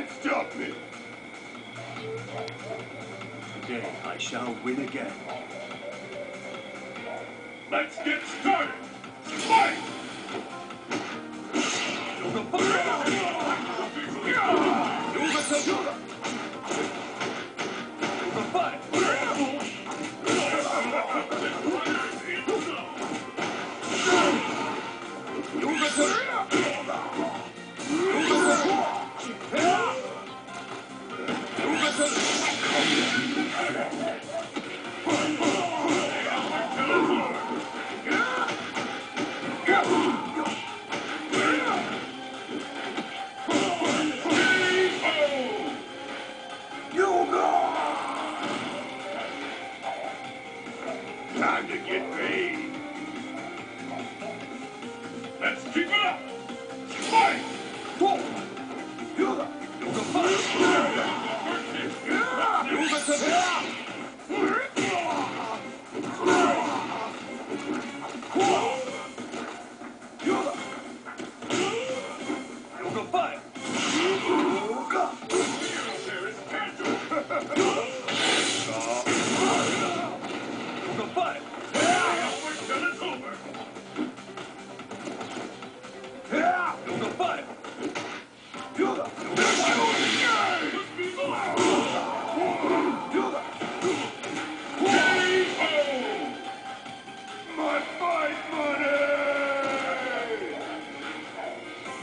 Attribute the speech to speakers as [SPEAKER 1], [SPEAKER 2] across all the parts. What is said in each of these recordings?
[SPEAKER 1] can't stop me! Today I shall win again.
[SPEAKER 2] Let's get started! Fight!
[SPEAKER 1] You're the fucker! You're the fucker!
[SPEAKER 2] Time to get paid! Let's keep it up! Fight!
[SPEAKER 1] Yoga!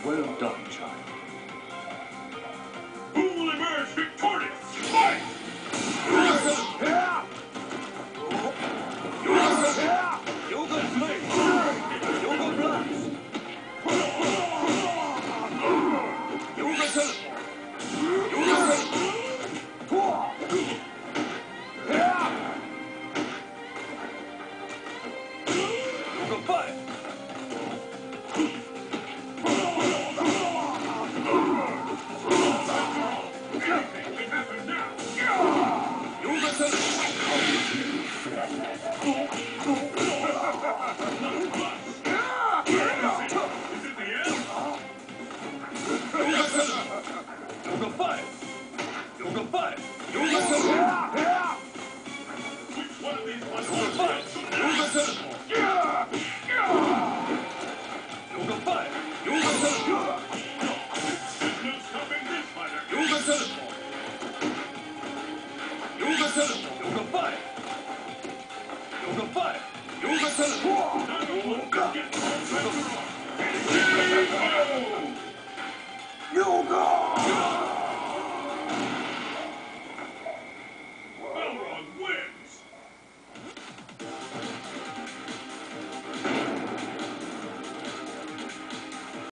[SPEAKER 1] Well done, child.
[SPEAKER 2] Who will emerge victorious?
[SPEAKER 1] Yoga Fire! Yoga Fire!
[SPEAKER 2] よかった。